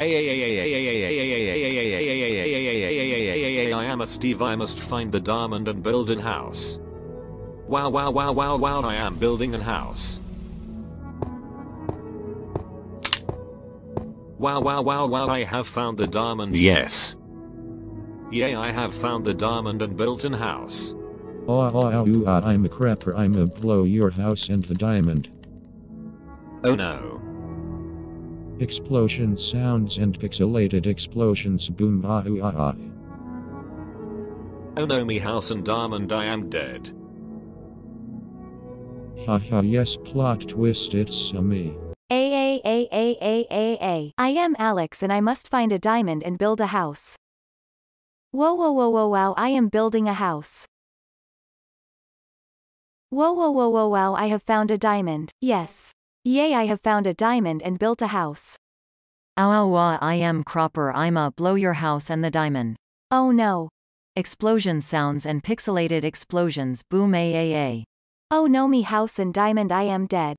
I am a Steve I must find the diamond and build an house. Wow wow wow wow wow I am building an house. Wow wow wow wow I have found the diamond yes. Yay I have found the diamond and built an house. Oh, oh, oh, ooh, ah, I'm a creeper. I'm a blow your house and the diamond. Oh no. Explosion sounds and pixelated explosions boom ah ooh, ah ah. Oh no me house and diamond I am dead. Haha yes plot twist it's a me. A A A A A A A. I am Alex and I must find a diamond and build a house. Whoa whoa whoa whoa wow I am building a house. Whoa whoa whoa whoa wow I have found a diamond, yes. Yay I have found a diamond and built a house. Ow ow wah I am Creeper I'ma blow your house and the diamond. Oh no. Explosion sounds and pixelated explosions boom a a a. Oh no me house and diamond I am dead.